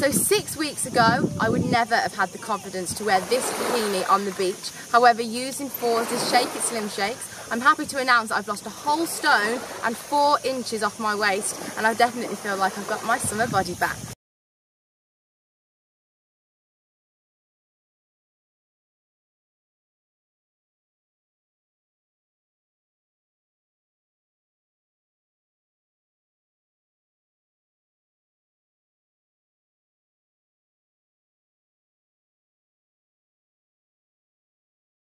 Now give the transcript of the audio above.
So six weeks ago, I would never have had the confidence to wear this bikini on the beach. However, using Forza's Shake It Slim Shakes, I'm happy to announce I've lost a whole stone and four inches off my waist, and I definitely feel like I've got my summer body back.